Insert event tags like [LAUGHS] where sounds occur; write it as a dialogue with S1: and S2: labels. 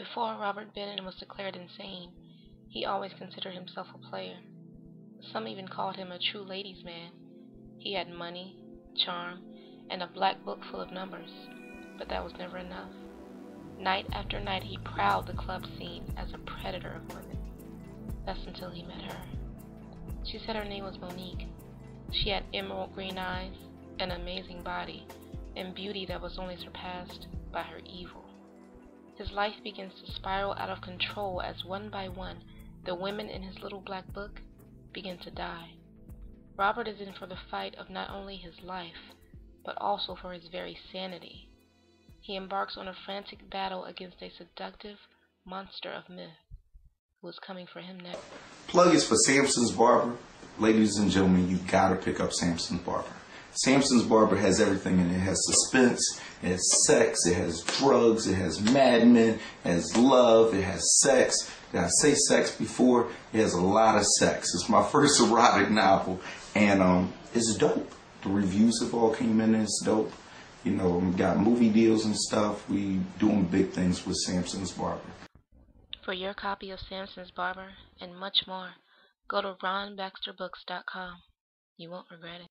S1: Before Robert Benton was declared insane, he always considered himself a player. Some even called him a true ladies' man. He had money, charm, and a black book full of numbers, but that was never enough. Night after night he prowled the club scene as a predator of women. That's until he met her. She said her name was Monique. She had emerald green eyes, an amazing body, and beauty that was only surpassed by her evil. His life begins to spiral out of control as one by one the women in his little black book begin to die. Robert is in for the fight of not only his life, but also for his very sanity. He embarks on a frantic battle against a seductive monster of myth who is coming for him next.
S2: Plug is for Samson's Barber. Ladies and gentlemen, you gotta pick up Samson's Barber. Samson's Barber has everything in it. It has suspense, it has sex, it has drugs, it has madmen, it has love, it has sex. Did I say sex before? It has a lot of sex. It's my [LAUGHS] first erotic novel, and um, it's dope. The reviews have all came in, and it's dope. You know, we got movie deals and stuff. We doing big things with Samson's Barber.
S1: For your copy of Samson's Barber and much more, go to ronbaxterbooks.com. You won't regret it.